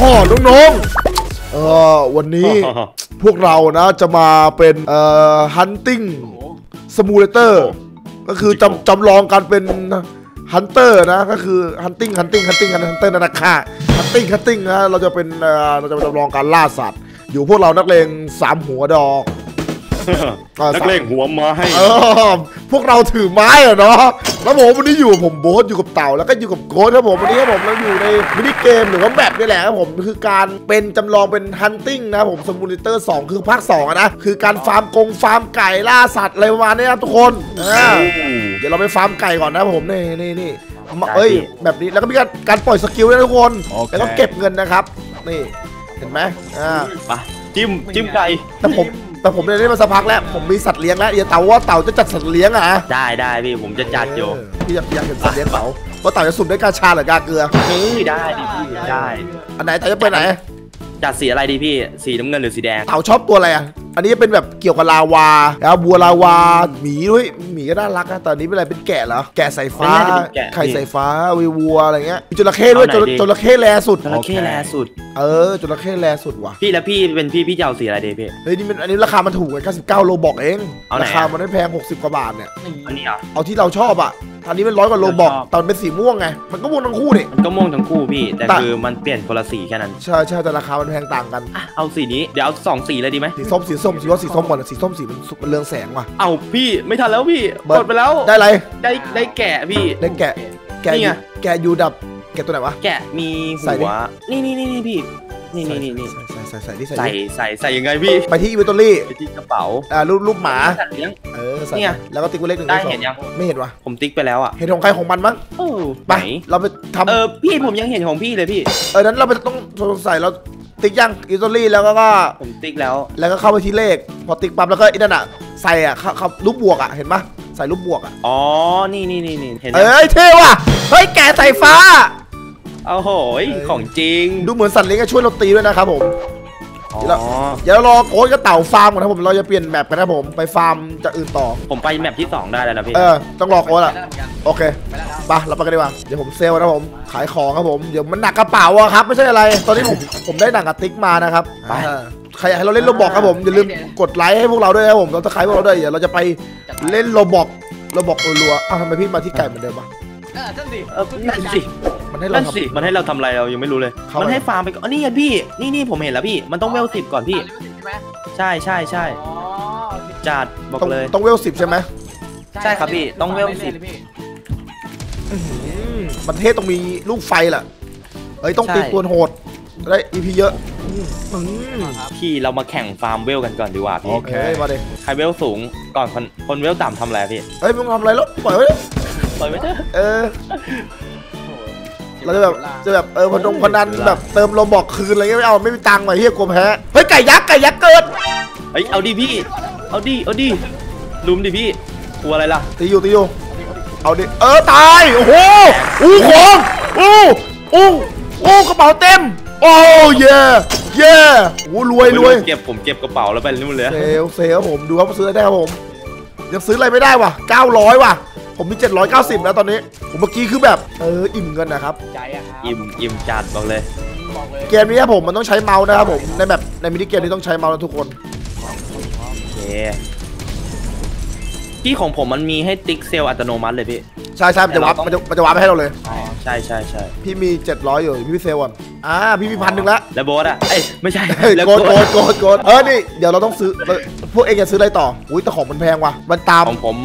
อ๋อน้องๆเออวันนี้พวกเรานะจะมาเป็นเอ่อ hunting simulator ก็คือจำจำลองการเป็น hunter นะก็คือ hunting hunting hunting hunter นั่นนะค่ะ hunting hunting นะเราจะเป็นเอ่อเราจะมาจำลองการล่าสัตว์ อยู่พวกเรานักเลงสามหัวดอกอ่า นักเลงหัวไม้เออพวกเราถือไม้อะเนาะแล้วผมวันนี้อยู่กับผมโบ๊ทอยู่กับเต่าแล้วก็อยู่กับโค้ดครับผมวันนี้ครับผมเราอยู่ในมินิเกมหรือว่าแบบนี่แหละครับผมคือการเป็นจำลองเป็นฮันติ n งนะครับผมสมู l เตอร์ 2 คือภาค2อะนะคือการฟาร์มกงฟาร์มไก่ล่าสัตว์อะไรประมาณนี้ครับทุกคนอ่าเดี๋ยวเราไปฟาร์มไก่ก่อนนะครับผมนี่นี่นี่มาเอ้ยแบบนี้แล้วก็มีการการปล่อย skill ด้วยนะทุกคนแล้วก็เก็บเงินนะครับ นี่เห็นไหมอ่าไปจิ้มจิ้มไก่แต่ผม แต่ผมเนี่ยได้มาสักพักแล้วผมมีสัตว์เลี้ยงแล้วอย่าเต่าว่าเต่าจะจัดสัตว์เลี้ยงอะฮะได้ได้พี่ผมจะจัดอยู่เพี่อยากอยากเห็นสัตว์เลี้ยงเต่าว่าเต่าจะสุ่มได้กาชาหรือกาเกลือเฮ้ยได้ดิพี่ได้ อันไหนเต่าจะไปไหนจัดสีอะไรดีพี่ สีน้ำเงินหรือสีแดง เต่าชอบตัวอะไรอะ อันนี้เป็นแบบเกี่ยวกับลาวาแล้วบัวลาวาหมีด้วยหมีก็น่ารักนะแต่อันนี้เป็นอะไรเป็นแกะเหรอแกะสายฟ้าไม่น่าจะเป็นแกะ ไข่สายฟ้าวีวัวอะไรเงี้ยมีจระเข้ด้วยจเอาไหนระดี จระเข้แลสุด จระเข้แลสุด เออจระเข้แลสุดว่ะพี่แล้วพี่เป็นพี่พี่จะเอาสีอะไรดีพี่ เฮ้ยนี่มันอันนี้ราคามันถูกเลย99โลบอกเองเอาไหนราอะคามันไม่แพง 60 กว่าบาทเนี่ย อันนี้เหรอเอาที่เราชอบอะ อันนี้เป็นร้อยกว่าโลบอกเราชอบแต่มันเป็นสีม่วงไง มันก็ม่วงทั้งคู่นี่มันก็ม่วงทั้งคู่พี่ แต่ต่างคือมันเปลี่ยนคนละสีแค่นั้น ใช่ใช่แต่ราคามันแพงต่างกันอะเอาสีนี้ เดี๋ยวเอาสองสีเลยดีไหมสีส้มสีส้มสีว่าสีส้มก่อนสีส้มสีมันสุมันเรืองแสงว่ะ เอาพี่ไม่ทันแล้วพี่เบิร์กดดไปแล้ว ได้อะไรได้ได้แกะพี่ได้แกะ แกะนี่อไงยู่แกะอยู่ดับ แกะตัวไหนวะ แกะมีใส่ดิหัวนี่นี่นี่นี่พี่ นี่นี่นี่นี่ ใส่ใส่ใส่ใส่ใส่ใส่ดิใส่ใส่ยังไงพี่ ไปที่ inventory ไปที่กระเป๋าอ่ารูปรูปหมาสัตว์เลี้ยง เออใส่เนี่ย แล้วก็ติ๊กไว้เลขหนึ่งได้เลขสอง เห็นยัง ไม่เห็นวะผมติ๊กไปแล้วอะเห็นของใครของมันมั้งโอ้ไปไหนเราไปทำเออพี่ผมยังเห็นของพี่เลยพี่ เออนั้นเราไปต้องใส่เราติ๊กยัง inventory แล้วก็ก็ผมติ๊กแล้ว แล้วก็เข้าไปที่เลข พอติ๊กปั๊บแล้วก็ไอ้นั่นอะใส่อะเข้าเข้ารูปบวกอะเห็นปะใส่รูปบวกอะอ๋อ นี่นี่นี่นี่เห็นยังเอ้ยเท่ว่ะเฮ้ยแกะสายฟ้าโอ้โหยของจริง ดูเหมือนสัตว์เลี้ยงจะช่วยเราตีด้วยนะครับผม อ๋อแล้วเดี๋ยวเรารอโค้ชกับเต่าฟาร์มก่อนนะผมเราจะเปลี่ยน map กันนะผมไปฟาร์มจากอื่นต่อ ผมไป map ที่สองได้แล้วนะพี่ เออต้องรอโค้ชอะโอเคไปเราไปกันดีกว่าเดี๋ยวผม sell นะผมขายของครับผมเดี๋ยวมันหนักกระเป๋าอะครับ ไม่ใช่อะไร ตอนนี้ผมผมได้หนังกระติกมานะครับอ่าใครอยากให้เราเล่น Roblox ครับผมอย่าลืมกดไลค์ให้พวกเราด้วยนะครับผมเราจะขายพวกเราด้วยเดี๋ยวเราจะไปเล่น Robloxโรบอกรัวๆอ้าวทำไมพี่มาที่ไก่เหมือนเดิมวะเออนั่นสิเออนั่นสิ มันให้เรานั่นทำสิมันให้เราทำอะไรเรายังไม่รู้เลย เข้ามันให้ฟาร์มไปก่อนอ๋อนี่ไงพี่ นี่นี่ผมเห็นแล้วพี่ มันต้องเวลสิบก่อนพี่อ่าลิขสิทธิ์ใช่ไหมใช่ใช่ใช่อ๋อโอเคจัดบอกต้องเลย ต้องเวลสิบใช่ไหมใช่ครับพี่ต้องเวลสิบ รื่ยๆยพี่อืมมันเทศต้องมีลูกไฟล่ะเอ้ยต้องตีใช่ตัวโหดได้ EP เยอะอืมอืมพี่เรามาแข่งฟาร์มเวลกันก่อนดีกว่าพี่เฮ้ยมาเลยใครเวลสูงก่อนคนคนเวลต่ำทำอะไรพี่เฮ้ยมึงทำอะไรแล้วปล่อยไว้ดิปล่อยไว้เถอะเออ เราจะแบบจะแบบเออพนงพนันแบบเติมโลบอกคืนอะไรเงี้ยไม่เอาไม่มีตังค์หน่อยเฮียกลัวแพ้เฮ้ยไก่ยักษ์ไก่ยักษ์เกิดเฮ้ยเอาดิพี่ เอาดิเอาดิลุมดิพี่กลัวอะไรล่ะตีอยู่ตีอยู่เอาดิเออตายโอ้โหอู้ของอู้อู้อู้กระเป๋าเต็มโอ้เย่เย่โอ้รวยรวยเก็บผมเก็บกระเป๋าแล้วไปนู่นเลย sell sell ครับผมดูครับว่าซื้ออะไรได้ครับผมยังซื้ออะไรไม่ได้ว่ะ900ว่ะ ผมมี 790 แล้วตอนนี้ผมเมื่อกี้คือแบบเอออิ่มเงินนะครับ ใจอะครับอิ่มอิ่มจัดบอกเลย บอกเลยเกมนี้ครับผมมันต้องใช้เมาส์นะครับผมในแบบในมินิเกมนี้ต้องใช้เมาส์นะทุกคน โอเค พี่ของผมมันมีให้ติ๊ก sell อัตโนมัติเลยพี่ ใช่ใช่มันจะ warp แต่เราต้องมันจะมันจะ warp ไปให้เราเลยใช่ใช่ใช่พี่มี 700 อยู่พี่มีเซลล์ก่อนอ่าพี่มีพันหนึ่งละแล้วโบสอะเอ้ย ไม่ใช่เฮ้ยแล้วโกดโบโกสดโกดโกดเออนี่เดี๋ยวเราต้องซื้อเราพวกเองจะซื้ออะไรต่ออุ้ยแต่ของมันแพงว่ะมันตาม ของผม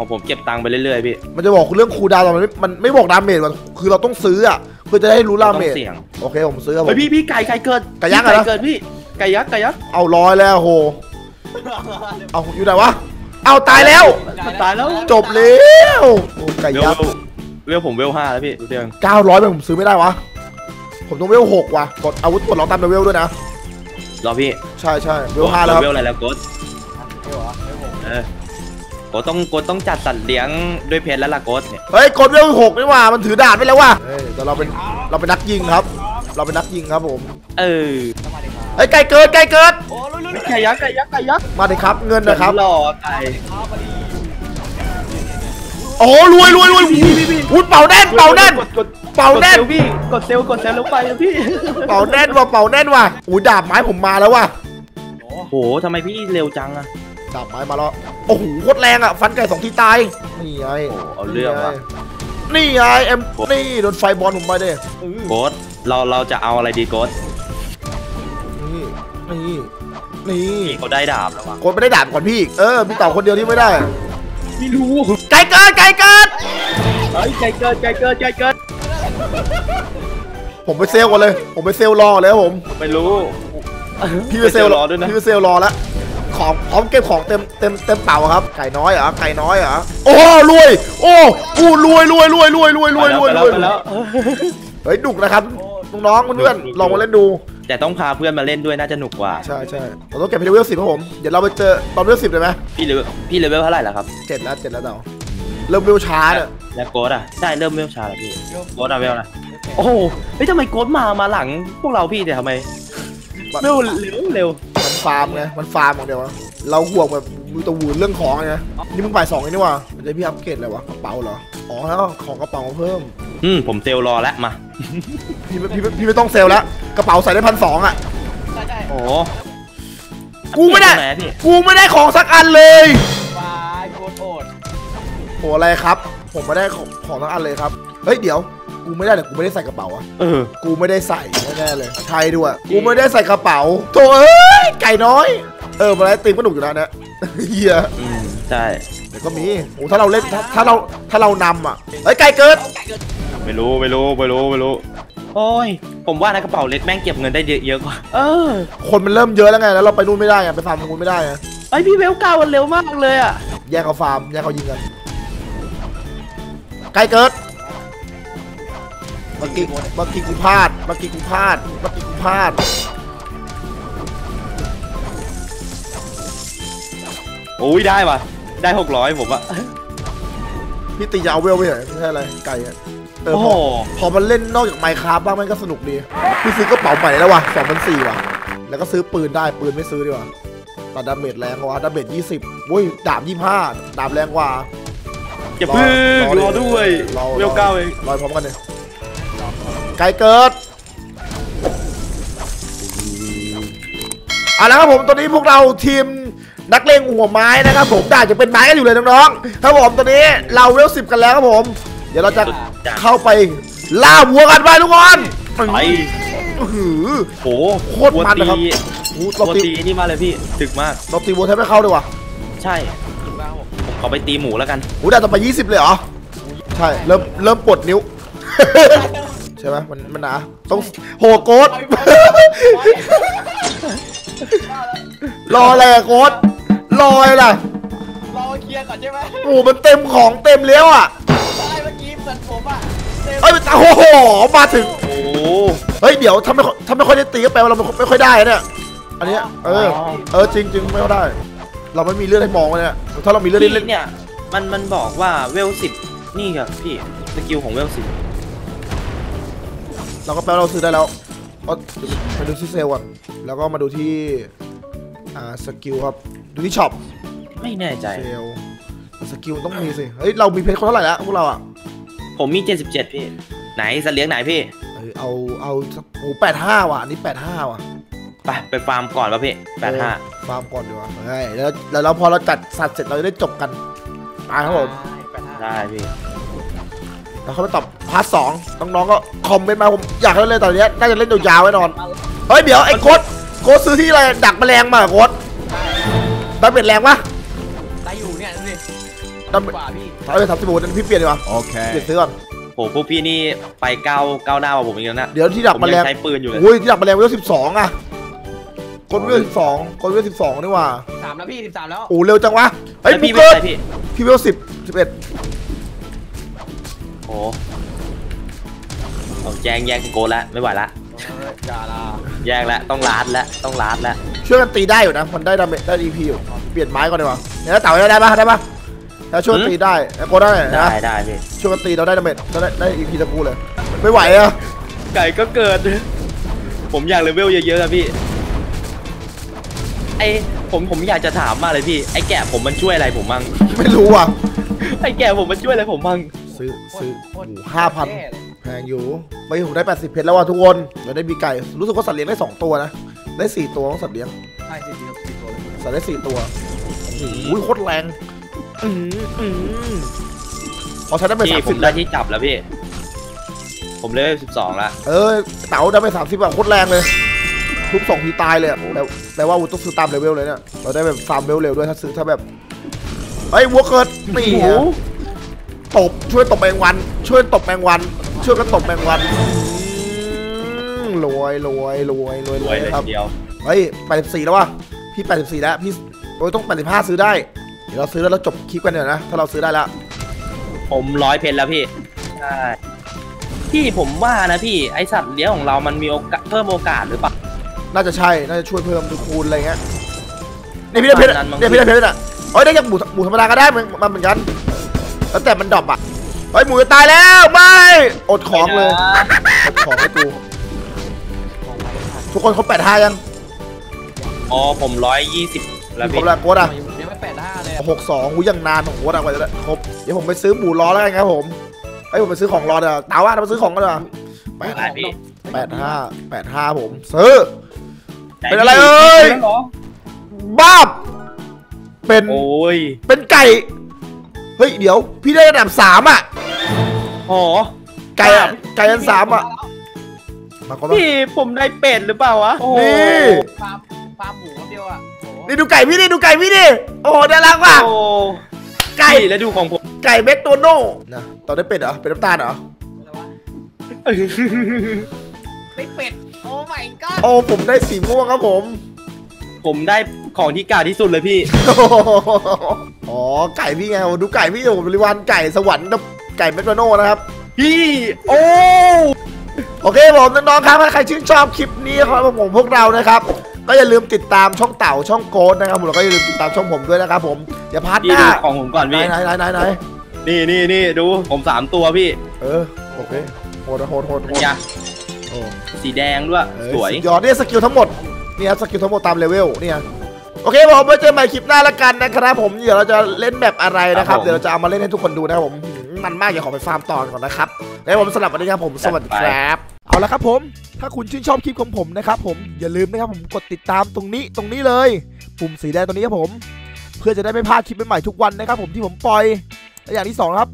ของผมเก็บตังค์ไปเรื่อยๆพี่มันจะบอกเรื่องคูลดาวน์มันไม่มันไม่บอกดาเมจว่ะคือเราต้องซื้ออะเพื่อจะได้รู้ดาต้องเมจเสี่ยงโอเคผมซื้อครับผเฮ้ยม พี่พี่ไก่ไก่เกิดไก่ยักษ์พี่เหรอเกิดพี่ไก่ยักษ์ไก่ยักษ์เอาร้อยแล้วโหเอาอยู่ไหนวะเอาตายแล้วตายแล้วจบแล้วโอ้ไก่เวยัลกษ์เวลผมเวลห้าแล้วพี่ดูเรื่องเก้าร้อยผมซื้อไม่ได้วะผมต้องเวลหกว่ะกดอาวุธกดล็อกตามเลเวลด้วยนะรอพี่ใช่ใช่เวลห้าแล้วครับเวลอะไรแล้วโกดเดี๋ยวเหรอเดี๋ยวผมเออ โกดต้องโกดต้องจัดสัตว์เลี้ยงด้วยเพชรแล้วล่ะโกดเนี่ยเฮ้ยกดเวลหกนี่หว่ามันถือดาบไปแล้วว่ะเฮ้ยแต่เราเป็นเราเป็นนักยิงครับ เราเป็นนักยิงครับผมเออเฮ้ยไก่เกิดไก่เกิดโอ้ลุยลุยลุยไก่ยักษ์ไก่ยักษ์ไก่ยักษ์มาเลยครับเงินนะครับหล่อไก่เอามาดีโอ้โหรวยรวยรวยวุ้นเป่าแน่นเป่าแน่นกดกดเป่ากดแน่เซนลพี่กดเซลกดเซลแล้วไปนะพี่เป่าแน่นว่ะเป่าแน่นว่ะอู้ดาบไม้ผมมาแล้วว่ะโอ้โหทำไมพี่เร็วจังอะ ดาบไม้มาแล้ว โอ้โหโคตรแรงอะ ฟันไก่สองทีตาย นี่ไงโอ้เอาเรื่องว่ะ นี่ไงเอ็มนี่โดนไฟบอลผมไปเด้โกดเราเราจะเอาอะไรดีโกดนี่นี่นี่พี่เขาได้ดาบแล้ววะคนไม่ได้ดาบก่อนพี่อีกเออมีเต่าคนเดียวที่ไม่ได้ ไม่รู้ไก่เกินไก่เกินเฮ้ยใจเกินใจเกินใจเกินผมไปเซลลก่อนเลย ผมไปเซลลรอเลยครับผม ไม่รู้ พี่ไปเซลลรอด้วยนะ พี่ไปเซลลรอแล้ว ของพร้อมเก็บของเต็มเต็มเต็มเป่าครับ ไก่น้อยเหรอไก่น้อยเหรอโอ้รวย โอ้อู้รวยรวยรวยรวยรวยรวยรวยไปรแล้ววยไปแล้วเฮ้ยดุกนะครับน้องๆเพื่อนดุกดุกๆลองมาเล่นดู แต่ต้องพาเพื่อนมาเล่นด้วยน่าจะหนุกกว่า ใช่ใช่เราต้องเก็บให้เลเวลสิบครับผมเดี๋ยวเราไปเจอตอนเลเวลสิบเลยไหมพี่เลเวลพี่เลเวลเท่าไหร่แล้วครับเจ็ดแล้วเจ็ดแล้วเต่าเริ่มเลเวลช้าเนี่ยแล้วโกดอะใช่เริ่มเวลช้าแล้วพี่โกดอะเวลนะโอ้โหเฮ้ยทำไมโกดมามาหลัง พวกเราพี่แต่ทำไมเร็วเร็วเร็วมัน ฟาร์มไงมันฟาร์มอย่างเดียวอะเราห่วงแบบมือตะวูนเรื่องของไงนี่มึงบ่ายสองเองนี่หว่ามันจะพี่อัปเกรดอะไรวะกระเป๋าเหรออ๋อแล้วของกระเป๋าเพิ่มอืมผมเซลล์รอแล้วมาพี่ไม่พี่ไม่พี่ไม่ต้องเซลลแล้วกระเป๋าใส่ได้พันสองอะใช่ใช่โอ้กูไม่ได้ตรงหนอะพี่กูไม่ได้ของสักอันเลยวายโคตรโอดโหอะไรครับ ผมไม่ได้ของของสักอันเลยครับเฮ้ยเดี๋ยว กูไม่ได้แต่กูไม่ได้ใส่กระเป๋าอะเออ กูไม่ได้ใส่แน่ๆเลยใช่ด้วยกูไม่ได้ใส่กระเป๋าโถเอ้ยไก่น้อย เออมาแล้วตีมก็หนุกอยู่แล้วเนี่ยเฮียอืมใช่เดี๋ยวก็มีโอ้ถ้าเราเล่นถ้าถ้าเราถ้าเรานำอะเฮ้ยไก่เกิดไม่รู้ไม่รู้ไม่รู้ไม่รู้ โอ้ย ผมว่านะกระเป๋าเล็กแม่งเก็บเงินได้เยอะเยอะกว่า เออคนมันเริ่มเยอะแล้วไงแล้วเราไปนู่นไม่ได้ไงไปฟาร์มตรงนู้นไม่ได้ไงไอพี่เวลเก้ามันเร็วมากเลยอะแยกเขาฟาร์มแยกเขายิงกันไก่เกิด เมื่อกี้เมื่อกี้กูพลาดเมื่อกี้กูพลาดเมื่อกี้กูพลาด โอ้ยได้ว่ะ ได้หกร้อยผมอะพี่ตีจะเอาเวลไปเหรอไม่ใช่อะไรไก่อะเออโอ้พโห อพอมันเล่นนอกจาก Minecraft บ้างมันก็สนุกดี พี่ซื้อกระเป๋าใหม่แล้วว่ะสองพันสี่ว่ะ แล้วก็ซื้อปืนได้ปืนไม่ซื้อดีกว่าแต่ damage แรงกว่า damage ยี่สิบวุ้ยดาบยี่ห้าดาบแรงกว่าอย่าเพิ่งรอรอด้วยรอเวลเก้าเอง รอยพร้อมกันเลย ไก่เกิดเอาละครับผมตอนนี้พวกเราทีมนักเลงหัวไม้นะครับผมด่าจะเป็นไม้กันอยู่เลยน้องๆครับผมตอนนี้เราเวลสิบกันแล้วครับผม เดี๋ยวเราจะเข้าไปล่าวัวกันไปทุกคนไปอื้อหือโหโคตรมันนะครับวัวตีโอ้โหวัเราวตีตีนี่มาเลยพี่ถึกมากเราตีวัวแทบไม่เข้าเลยว่ะใช่ถูกแล้วผมผมขอไปตีหมูแล้วกันโอ้ด่าต่อไป 20 เลยเหรอ ใช่ เริ่มเริ่มปวดนิ้ว ใช่ไหมมันมันหนาต้องโหโกดรออะไรอะโกดรออะไรล่ะรอเคลียร์ก่อนใช่ไหมโอ้มันเต็มของเต็มแล้วอะใช่เมื่อกี้เหมือนผมอะเต็มเอ้ยโอ้โหมาถึงโอ้เฮ้ยเดี๋ยวถ้าไม่ค่อยถ้าไม่ค่อยได้ตีก็แปลว่าเราไม่ค่อยไม่ค่อยได้นะเนี่ยอันเนี้ยเออเออจริงจริงไม่ค่อยได้ เราไม่มีเลือดให้มองเลยเนี่ยถ้าเรามีเลือดให้เล่นพี่เนี่ยมันมันบอกว่าเวลสิบนี่ครับพี่ skill ของเวลสิบ เราก็แปลว่าเราซื้อได้แล้วก็มาดูที่ sell ก่อนแล้วก็มาดูที่อ่า skill ครับดูที่ shop ไม่แน่ใจ sell skill ต้องมีสิเฮ้ยเรามีเพชรคนเท่าไหร่แล้วพวกเราอะผมมี 77 พี่ ไหนสัตว์เลี้ยงไหนพี่เอ้ยเอาเอาสักโอ้แปดห้าว่ะอันนี้แปดห้าว่ะไปไปฟาร์มก่อนป่ะพี่เออฟาร์มก่อนดีกว่าใช่แล้วแล้วแล้วพอเราจัดสัตว์เสร็จเราจะได้จบกันไปครับผมแปดห้า85ได้พี่ แล้วเขาไปตอบพาร์ทสองน้องๆก็คอมเมนต์มาผมอยากให้เล่นตอนเนี้ยน่าจะเล่นยาวๆไว้นอนเฮ้ยเดี๋ยวไอ้โค้ดโค้ดซื้อที่อะไรดักแมลงมาเหรอโค้ดดักเป็ดแรงปะได้อยู่เนี่ยดูดิดักกว่าพี่เออทำสบู่นั้นพี่เปลี่ยนดีกว่าเปลี่ยน Okay. ซื้อก่อนโหพวกพี่นี่ไปก้าวก้าวหน้ากว่าผมอีกแล้วนะเดี๋ยวที่ดักผมแมลยังงใช้ปืนอยู่เลยโอ้ยที่ดักแมลงเวลสิบสองอะกดเวลสิบสองกดเวลสิบสองนี่หว่าสามแล้วพี่สิบสามแล้วโอ้เร็วจังวะเฮ้ยแล้วบุพี่กไม่เกิใช่นพี่พี่เวลสิบสิบเอ็ด โอ้เอาแยงแยงโกนแล้วไม่ไหวละอย่าละแยกแล้วต้องลาดแล้วต้องลาดแล้วช่วยกันตีได้อยู่นะมันได้ดาเมจได้ดีพีอยู่เปลี่ยนไม้ก่อนดีกว่าเนี่ยแล้วเต่าได้ปะได้ปะถ้าช่วยกันตีได้แล้วโกได้ได้นะได้พี่ช่วยกันตีเราได้ดาเมจได้ได้อีพีตะกูเลย ไม่ไหวอะไก่ก็เกิด ผมอยากเลเวลเยอะๆอะพี่ไอผมผมอยากจะถามมากเลยพี่ไอแกะผมมันช่วยอะไรผมมั่งไม่รู้อะไอแกะผมมันช่วยอะไรผมมั่ง ซื้อซื้อโคตรห้าพันแย่เลยแพแพงอยู่ไปผมได้ 80 เพชรแล้วว่ะทุกคนเดี๋ยวได้มีไก่ รู้สึกว่าสัตว์เลี้ยงได้ 2 ตัวนะ ได้ 4 ตัวของสัตว์เลี้ยง ใช่สิบสิบตัวเลยสัตว์ได้ 4 ตัวโอ้โหโคตรแรงอืมอืมพอใช้ได้ไปพี่สามผสิมบได้ที่จับแล้วพี่ ผมเลเวลสิบสองละเออเต๋าได้ไปสามสิบแบบโคตรแรงเลยทุบสองทีตายเลยอะแต่แต่ว่าวุฒิต้องซื้อตามเลเวลเลยเนี่ยเราได้แบบฟาร์มเลเวลเร็วด้วยถ้าซื้อถ้าแบบเฮ้ยวัวเกิดนี่โอ้โหฮะ ตบช่วยตบแมงวัน ช่วยตบแมงวัน ช่วยกันตบแมงวันอืมรวยรวยรวยรวยรรววยยเลยครับทีเดียวเฮ้ย84แล้ววะพี่84แล้วพี่โอ้ยต้อง85ซื้อได้ เดี๋ยวเราซื้อแล้วเราจบคลิปกันเดี๋ยวนะ ถ้าเราซื้อได้แล้วผมร้อยเพนแล้วพี่ใช่พี่ผมว่านะพี่ไอสัตว์เลี้ยงของเรามันมีโอกาสเพิ่มโอกาสหรือเปล่าน่าจะใช่น่าจะช่วยเพิ่มคูณอะไรเงี้ยนี่พี่ได้เพชรนั้นมั้งเนี่ยพี่ได้เพชรน่ะเอ้ยได้จากหมูหมูธรรมดาก็ได้มันมันเหมือนกัน แล้วแต่มันดรอปอะเฮ้ยหมูจะตายแล้วไม่อดของเลยอดของให้กูทุกคนเขาแปดห้ายังอ๋อผมร้อยยี่สิบแล้วครพี่บแล้วโค้ดอะยังไม่แปดห้าเลยอะหกสองหูยังนานของโค้ดอะกว่าจะได้ครบเดี๋ยวผมไปซื้อหมูล้อแล้วกันครับผมไอ้ยผมไปซื้อของรอเดี๋ยวตาว่าเราไปซื้อของกันดีกว่าแปดได้พี่แปดห้าแปดห้าผมซื้อ เป็นอะไรเอ่ยเป็นหรอบ้าบเป็น โอ้ยเป็นไก่ เฮ้ยเดี๋ยว พี่ได้ระดับสามอะโอ้ไก่อะไก่อันสามอะมาก่อนว่าพี่ผมได้เป็ดหรือเปล่าวะโอ้นี่ฟาร์มฟาร์มหมูคนเดียวอะโอ้โหนี่ดูไก่พี่ดิดูไก่พี่ดิโอ้โหน่ารักว่ะโอ้ไก่พี่แล้วดูของผมไก่เม็กโตโน่นะตอนได้เป็ดเหรอเป็นน้ำตาลเหรออะไรวะได้เป็ดโอ้ my god โอ้ผมได้สีม่วงครับผม ผมได้ของที่กาดที่สุดเลยพี่ อ๋อไก่พี่ไงโอ้ดูไก่พี่โอ้บริวารไก่สวรรค์กับไก่เม็กโตโน่นะครับพี่โอ้โอเคผมน้องๆครับถ้าใครชื่นชอบคลิปนี้ครับผมพวกเรานะครับก็อย่าลืมติดตามช่องเต่าช่องโกดนะครับผมแล้วก็อย่าลืมติดตามช่องผมด้วยนะครับผมอย่าพลาดพี่หน้าดูของผมก่อนไหนพี่ไหนไหนไหนไหนนี่นี่นี่ดูผมสามตัวพี่ เออโอเคโหดโหดโหดโหดเนี่ยโอ้สีแดงด้วย เออสวยสุดยอดเนี่ย skill ทั้งหมดนี่ครับ skill ทั้งหมดตาม level เนี่ย โอเคผมไว้เจอกันใหม่คลิปหน้าละกันนะครับผมเดี๋ยวเราจะเล่นแบบอะไรนะครับ เดี๋ยวเราจะเอามาเล่นให้ทุกคนดูนะครับผมหืมมันมากอย่าขอไปฟาร์มต่อก่อนนะครับแล้วผมสลับวันนี้ครับผมสวัสดีครับเอาละครับผม ถ้าคุณชื่นชอบคลิปของผมนะครับผมอย่าลืมนะครับผมกดติดตามตรงนี้ตรงนี้เลย ปุ่มสีแดงตรงนี้ครับผม เพื่อจะได้ไม่พลาดคลิปใหม่ๆทุกวันนะครับผมที่ผมปล่อยและอย่างที่สองครับ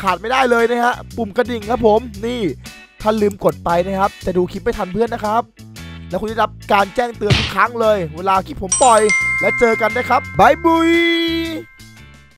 ขาดไม่ได้เลยนะฮะปุ่มกระดิ่งครับผมนี่ถ้าลืมกดไปนะครับ จะดูคลิปไม่ทันเพื่อนนะครับ แล้วคุณจะได้รับการแจ้งเตือนทุกครั้งเลย เวลาคลิปผมปล่อย และเจอกันนะครับบายบุย